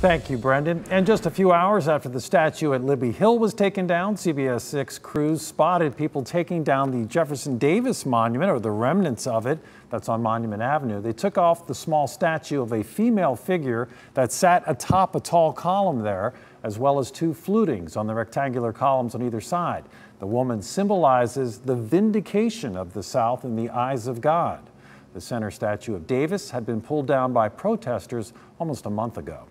Thank you, Brendan. And just a few hours after the statue at Libby Hill was taken down, CBS 6 crews spotted people taking down the Jefferson Davis Monument, or the remnants of it, that's on Monument Avenue. They took off the small statue of a female figure that sat atop a tall column there, as well as two flutings on the rectangular columns on either side. The woman symbolizes the vindication of the South in the eyes of God. The center statue of Davis had been pulled down by protesters almost a month ago.